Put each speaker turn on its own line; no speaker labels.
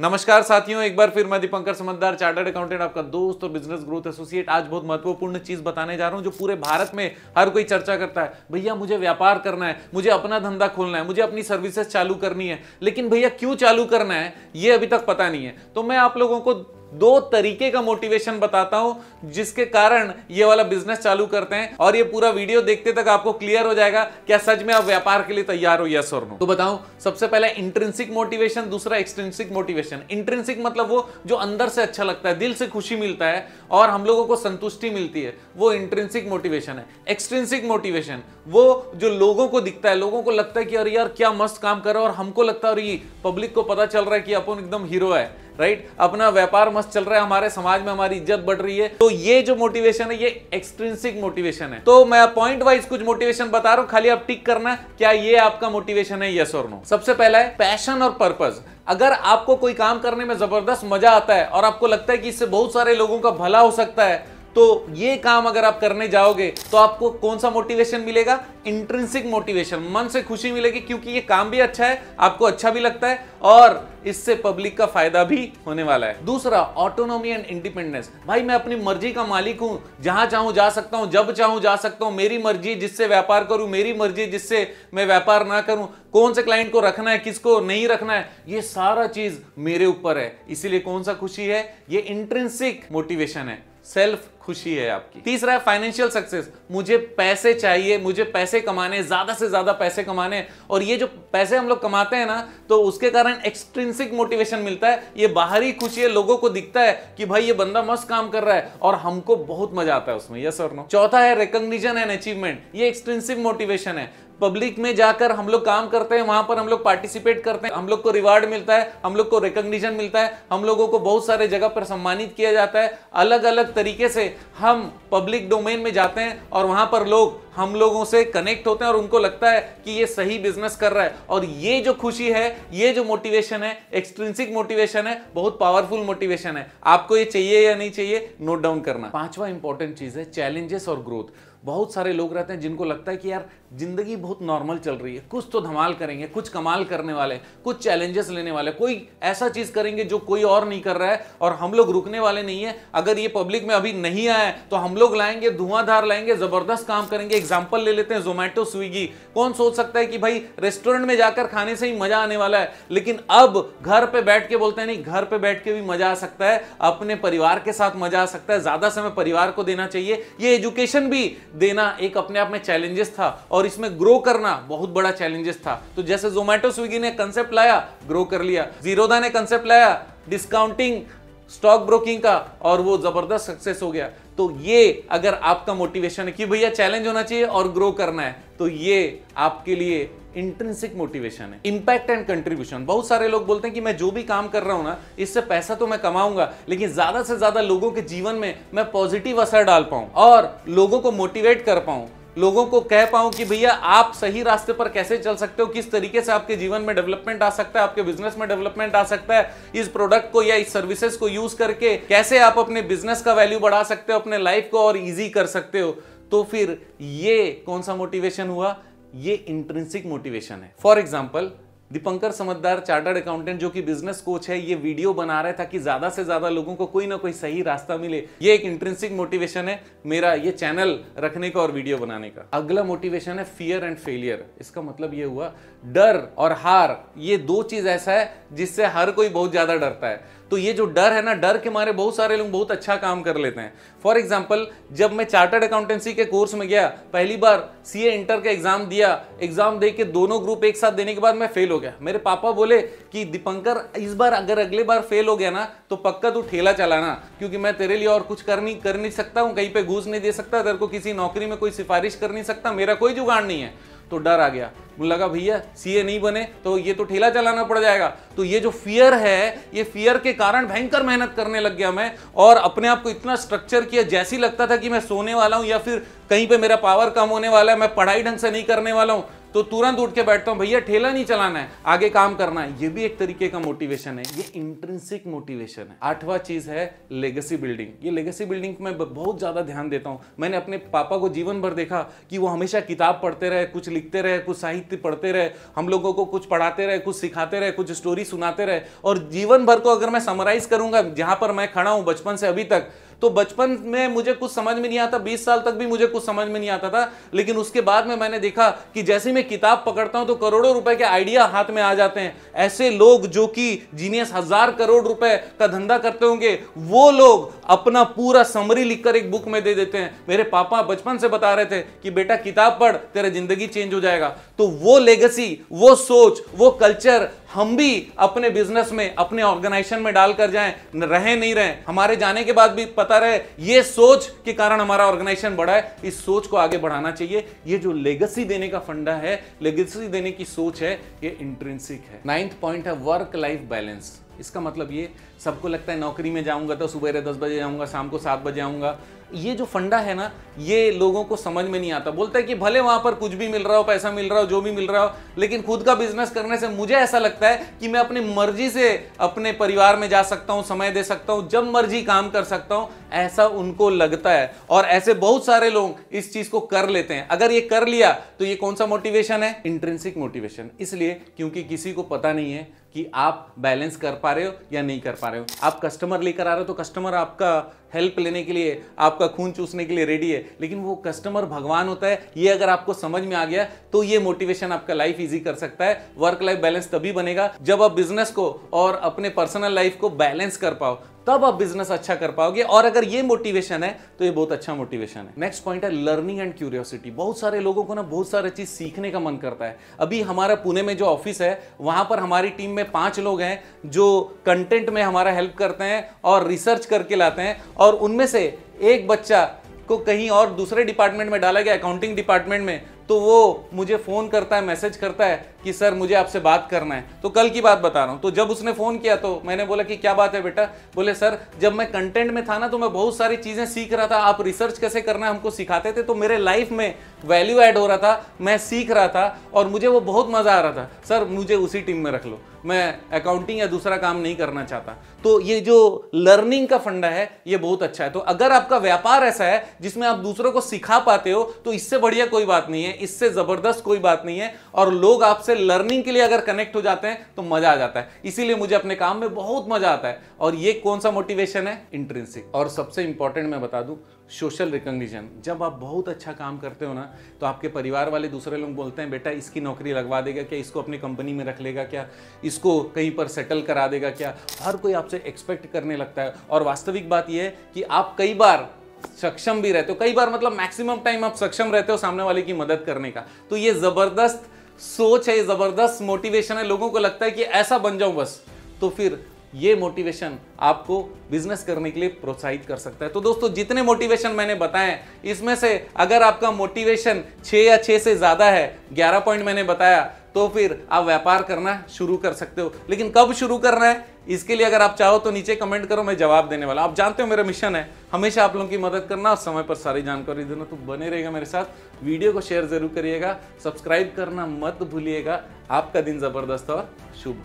नमस्कार साथियों, एक बार फिर मैं दीपंकर समझदार चार्टर्ड अकाउंटेंट, आपका दोस्त और बिज़नेस ग्रोथ एसोसिएट। आज बहुत महत्वपूर्ण चीज़ बताने जा रहा हूँ, जो पूरे भारत में हर कोई चर्चा करता है। भैया, मुझे व्यापार करना है, मुझे अपना धंधा खोलना है, मुझे अपनी सर्विसेज़ चालू करनी है। लेकिन भैया, क्यों चालू करना है, ये अभी तक पता नहीं है। तो मैं आप लोगों को दो तरीके का मोटिवेशन बताता हूँ, जिसके कारण ये वाला बिज़नेस चालू करते हैं और ये पूरा वीडियो देखते तक आपको क्लियर हो जाएगा क्या सच में आप व्यापार के लिए तैयार हो यस और नो तो बताऊँ, सबसे पहले इंट्रेंसिक मोटिवेशन दूसरा एक्सट्रेंसिक मोटिवेशन इंट्रेंसिक मतलब वो जो अंदर से अच्छा लगता है, दिल से खुशी मिलता है और हम लोगों को संतुष्टि मिलती है, वो इंट्रेंसिक मोटिवेशन है। एक्सट्रेंसिक मोटिवेशन वो जो लोगों को दिखता है, लोगों को लगता है कि अरे यार, क्या मस्त काम कर और हमको लगता है और ये पब्लिक को पता चल रहा है कि अपन एकदम हीरो है। राइट? अपना व्यापार मस्त चल रहा है, हमारे समाज में हमारी इज़्ज़त बढ़ रही है। तो ये जो मोटिवेशन है, ये एक्सट्रेंसिक मोटिवेशन है। तो मैं पॉइंट वाइज कुछ मोटिवेशन बता रहा हूँ, खाली आप टिक करना क्या ये आपका मोटिवेशन है यस और नो सबसे पहला है पैशन और पर्पज अगर आपको कोई काम करने में ज़बरदस्त मज़ा आता है और आपको लगता है कि इससे बहुत सारे लोगों का भला हो सकता है तो ये काम अगर आप करने जाओगे तो आपको कौन सा मोटिवेशन मिलेगा? इंट्रेंसिक मोटिवेशन मन से खुशी मिलेगी क्योंकि ये काम भी अच्छा है, आपको अच्छा भी लगता है और इससे पब्लिक का फ़ायदा भी होने वाला है। दूसरा ऑटोनॉमी एंड इंडिपेंडेंस भाई, मैं अपनी मर्ज़ी का मालिक हूँ, जहाँ चाहूँ जा सकता हूँ, जब चाहूँ जा सकता हूँ, मेरी मर्ज़ी जिससे व्यापार करूँ, मेरी मर्ज़ी जिससे मैं व्यापार ना करूँ, कौन से क्लाइंट को रखना है, किसको नहीं रखना है, ये सारा चीज़ मेरे ऊपर है। इसीलिए कौन सा खुशी है? ये इंट्रेंसिक मोटिवेशन है। सेल्फ खुशी है आपकी। तीसरा है फाइनेंशियल सक्सेस मुझे पैसे चाहिए, मुझे पैसे कमाने, ज़्यादा से ज़्यादा पैसे कमाने। और ये जो पैसे हम लोग कमाते हैं ना तो उसके कारण एक्सट्रिंसिक मोटिवेशन मिलता है। ये बाहरी खुशी है, लोगों को दिखता है कि भाई ये बंदा मस्त काम कर रहा है और हमको बहुत मज़ा आता है उसमें यस और नो चौथा है रिकॉग्निशन एंड अचीवमेंट ये एक्सट्रिंसिक मोटिवेशन है। पब्लिक में जाकर हम लोग काम करते हैं, वहाँ पर हम लोग पार्टिसिपेट करते हैं, हम लोग को रिवार्ड मिलता है, हम लोग को रिकॉग्निशन मिलता है, हम लोगों को बहुत सारे जगह पर सम्मानित किया जाता है। अलग अलग तरीके से हम पब्लिक डोमेन में जाते हैं और वहाँ पर लोग हम लोगों से कनेक्ट होते हैं और उनको लगता है कि ये सही बिज़नेस कर रहा है। और ये जो खुशी है, ये जो मोटिवेशन है एक्सट्रिंसिक मोटिवेशन है, बहुत पावरफुल मोटिवेशन है। आपको ये चाहिए या नहीं चाहिए नोट डाउन करना। पांचवा इंपॉर्टेंट चीज़ है चैलेंजेस और ग्रोथ बहुत सारे लोग रहते हैं जिनको लगता है कि यार, ज़िंदगी बहुत नॉर्मल चल रही है। कुछ तो धमाल करेंगे, कुछ कमाल करने वाले कुछ चैलेंजेस लेने वाले कोई ऐसा चीज़ करेंगे जो कोई और नहीं कर रहा है और हम लोग रुकने वाले नहीं है। अगर ये पब्लिक में अभी नहीं आया तो हम लोग लाएँगे, धुआंधार लाएँगे, ज़बरदस्त काम करेंगे। एग्ज़ाम्पल ले लेते हैं जोमेटो स्विगी कौन सोच सकता है कि भाई रेस्टोरेंट में जाकर खाने से ही मज़ा आने वाला है? लेकिन अब घर पे बैठ के बोलते हैं, नहीं, घर पे बैठ के भी मज़ा आ सकता है। अपने परिवार के साथ मज़ा आ सकता है। ज़्यादा समय परिवार को देना चाहिए। ये एजुकेशन भी देना एक अपने आप में चैलेंजेस था और इसमें ग्रो करना बहुत बड़ा चैलेंजेस था। तो जैसे जोमेटो स्विगी ने कंसेप्ट लाया ग्रो कर लिया। जीरोदा ने कंसेप्ट लाया डिस्काउंटिंग स्टॉक ब्रोकिंग का, और वो ज़बरदस्त सक्सेस हो गया। तो ये अगर आपका मोटिवेशन है कि भैया चैलेंज होना चाहिए और ग्रो करना है तो ये आपके लिए इंट्रेंसिक मोटिवेशन है। इंपैक्ट एंड कंट्रीब्यूशन बहुत सारे लोग बोलते हैं कि मैं जो भी काम कर रहा हूँ ना, इससे पैसा तो मैं कमाऊँगा, लेकिन ज़्यादा से ज़्यादा लोगों के जीवन में मैं पॉजिटिव असर डाल पाऊँ और लोगों को मोटिवेट कर पाऊँ। लोगों को कह पाऊँ कि भैया, आप सही रास्ते पर कैसे चल सकते हो? किस तरीके से आपके जीवन में डेवलपमेंट आ सकता है? आपके बिज़नेस में डेवलपमेंट आ सकता है? इस प्रोडक्ट को या इस सर्विसेज़ को यूज़ करके कैसे आप अपने बिज़नेस का वैल्यू बढ़ा सकते हो, अपने लाइफ को और ईजी कर सकते हो? तो फिर ये कौन सा मोटिवेशन हुआ? ये इंट्रेंसिक मोटिवेशन है। For example Dipankar Samajhdar chartered accountant, जो कि बिज़नेस कोच है, ये वीडियो बना रहा है ताकि ज़्यादा से ज़्यादा लोगों को कोई ना कोई सही रास्ता मिले। ये एक इंट्रेंसिक मोटिवेशन है मेरा, ये चैनल रखने का और वीडियो बनाने का। अगला मोटिवेशन है फियर एंड फेलियर इसका मतलब ये हुआ, डर और हार, ये दो चीज़ ऐसा है जिससे हर कोई बहुत ज़्यादा डरता है। तो ये जो डर है ना, डर के मारे बहुत सारे लोग बहुत अच्छा काम कर लेते हैं। फॉर एग्ज़ाम्पल जब मैं चार्टर्ड अकाउंटेंसी के कोर्स में गया, पहली बार सीए इंटर का एग्ज़ाम दिया एग्ज़ाम दे के दोनों ग्रुप एक साथ देने के बाद मैं फेल हो गया। मेरे पापा बोले कि, दीपंकर, इस बार अगर अगले बार फेल हो गया ना तो पक्का तू ठेला चलाना, क्योंकि मैं तेरे लिए और कुछ कर नहीं कर नहीं सकता हूँ, कहीं पे घूस नहीं दे सकता, तेरे को किसी नौकरी में कोई सिफारिश कर नहीं सकता, मेरा कोई जुगाड़ नहीं है। तो डर आ गया। मुझे लगा, भैया, सीए नहीं बने तो ये तो ठेला चलाना पड़ जाएगा। तो ये जो फियर है, ये फियर के कारण भयंकर मेहनत करने लग गया मैं, और अपने आप को इतना स्ट्रक्चर किया, जैसी लगता था कि मैं सोने वाला हूँ, या फिर कहीं पे मेरा पावर कम होने वाला है, मैं पढ़ाई ढंग से नहीं करने वाला हूँ। तो तुरंत उठ के बैठता हूँ, भैया, ठेला नहीं चलाना है, आगे काम करना है। ये भी एक तरीके का मोटिवेशन है, ये इंट्रेंसिक मोटिवेशन है। आठवां चीज़ है लेगेसी बिल्डिंग ये लेगेसी बिल्डिंग में बहुत ज़्यादा ध्यान देता हूँ। मैंने अपने पापा को जीवन भर देखा कि वो हमेशा किताब पढ़ते रहे, कुछ लिखते रहे, कुछ साहित्य पढ़ते रहे, हम लोगों को कुछ पढ़ाते रहे, कुछ सिखाते रहे, कुछ स्टोरी सुनाते रहे। और जीवन भर को अगर मैं समराइज करूँगा, जहाँ पर मैं खड़ा हूँ, बचपन से अभी तक तो बचपन में मुझे कुछ समझ में नहीं आता 20 साल तक भी मुझे कुछ समझ में नहीं आता था, लेकिन उसके बाद में मैंने देखा कि जैसे मैं किताब पकड़ता हूँ तो करोड़ों रुपए के आइडिया हाथ में आ जाते हैं। ऐसे लोग जो कि जीनियस हज़ार करोड़ रुपए का धंधा करते होंगे, वो लोग अपना पूरा समरी लिखकर एक बुक में दे देते हैं। मेरे पापा बचपन से बता रहे थे कि, बेटा, किताब पढ़, तेरा ज़िंदगी चेंज हो जाएगा। तो वो लेगेसी वो सोच, वो कल्चर हम भी अपने बिज़नेस में, अपने ऑर्गेनाइजेशन में डालकर जाएँ रहे नहीं रहे। हमारे जाने के बाद भी पता रहे ये सोच के कारण हमारा ऑर्गेनाइजेशन बढ़ा है, इस सोच को आगे बढ़ाना चाहिए। ये जो लेगेसी देने का फंडा है लेगेसी देने की सोच है, ये इंट्रेंसिक है। नाइन्थ पॉइंट है वर्क लाइफ बैलेंस इसका मतलब ये, सबको लगता है नौकरी में जाऊँगा तो सुबह दस बजे जाऊँगा, शाम को सात बजे आऊँगा। ये जो फंडा है ना, ये लोगों को समझ में नहीं आता। बोलता है कि भले वहाँ पर कुछ भी मिल रहा हो, पैसा मिल रहा हो, जो भी मिल रहा हो, लेकिन खुद का बिज़नेस करने से मुझे ऐसा लगता है कि मैं अपनी मर्ज़ी से अपने परिवार में जा सकता हूँ, समय दे सकता हूँ, जब मर्ज़ी काम कर सकता हूँ, ऐसा उनको लगता है। और ऐसे बहुत सारे लोग इस चीज़ को कर लेते हैं। अगर ये कर लिया तो ये कौन सा मोटिवेशन है? इंट्रेंसिक मोटिवेशन इसलिए, क्योंकि किसी को पता नहीं है कि आप बैलेंस कर पा रहे हो या नहीं कर पा रहे हो। आप कस्टमर लेकर आ रहे हो तो कस्टमर आपका हेल्प लेने के लिए, आपका खून चूसने के लिए रेडी है। लेकिन वो कस्टमर भगवान होता है, ये अगर आपको समझ में आ गया तो ये मोटिवेशन आपका लाइफ इजी कर सकता है। वर्क लाइफ बैलेंस तभी बनेगा जब आप बिज़नेस को और अपने पर्सनल लाइफ को बैलेंस कर पाओ। तब आप बिज़नेस अच्छा कर पाओगे। और अगर ये मोटिवेशन है तो ये बहुत अच्छा मोटिवेशन है। नेक्स्ट पॉइंट है लर्निंग एंड क्यूरियोसिटी बहुत सारे लोगों को ना बहुत सारे चीज़ सीखने का मन करता है। अभी हमारा पुणे में जो ऑफ़िस है, वहाँ पर हमारी टीम में पाँच लोग हैं जो कंटेंट में हमारा हेल्प करते हैं और रिसर्च करके लाते हैं। और उनमें से एक बच्चा को कहीं और दूसरे डिपार्टमेंट में डाला गया अकाउंटिंग डिपार्टमेंट में तो वो मुझे फ़ोन करता है मैसेज करता है कि सर मुझे आपसे बात करना है। तो कल की बात बता रहा हूँ। तो जब उसने फ़ोन किया तो मैंने बोला कि क्या बात है बेटा? बोले, सर, जब मैं कंटेंट में था ना तो मैं बहुत सारी चीज़ें सीख रहा था। आप रिसर्च कैसे करना है, हमको सिखाते थे। तो मेरे लाइफ में वैल्यू ऐड हो रहा था। मैं सीख रहा था और मुझे वो बहुत मज़ा आ रहा था। सर, मुझे उसी टीम में रख लो। मैं अकाउंटिंग या दूसरा काम नहीं करना चाहता। तो ये जो लर्निंग का फंडा है, ये बहुत अच्छा है। तो अगर आपका व्यापार ऐसा है, जिसमें आप दूसरों को सिखा पाते हो तो इससे बढ़िया कोई बात नहीं है। इससे ज़बरदस्त कोई बात नहीं है। और लोग आपसे लर्निंग के लिए अगर कनेक्ट हो जाते हैं तो मज़ा आ जाता है। इसीलिए मुझे अपने काम में बहुत मज़ा आता है। और ये कौन सा मोटिवेशन है? इंट्रेंसिक और सबसे इंपॉर्टेंट मैं बता दूँ सोशल रिकग्निशन जब आप बहुत अच्छा काम करते हो ना तो आपके परिवार वाले दूसरे लोग बोलते हैं, बेटा, इसकी नौकरी लगवा देगा क्या? इसको अपनी कंपनी में रख लेगा क्या? इसको कहीं पर सेटल करा देगा क्या? हर कोई आपसे एक्सपेक्ट करने लगता है। और वास्तविक बात यह है कि आप कई बार सक्षम भी रहते हो। कई बार मतलब मैक्सिमम टाइम आप सक्षम रहते हो सामने वाले की मदद करने का। तो ये ज़बरदस्त सोच है, ज़बरदस्त मोटिवेशन है, लोगों को लगता है कि ऐसा बन जाऊँ बस। तो फिर ये मोटिवेशन आपको बिज़नेस करने के लिए प्रोत्साहित कर सकता है। तो दोस्तों, जितने मोटिवेशन मैंने बताए, इसमें से अगर आपका मोटिवेशन छ या छह से ज़्यादा है, ग्यारह पॉइंट मैंने बताया तो फिर आप व्यापार करना शुरू कर सकते हो। लेकिन कब शुरू करना है? इसके लिए अगर आप चाहो तो नीचे कमेंट करो, मैं जवाब देने वाला आप जानते हो मेरा मिशन है। हमेशा आप लोगों की मदद करना और समय पर सारी जानकारी देना। तो बने रहेगा मेरे साथ। वीडियो को शेयर ज़रूर करिएगा। सब्सक्राइब करना मत भूलिएगा। आपका दिन ज़बरदस्त और शुभ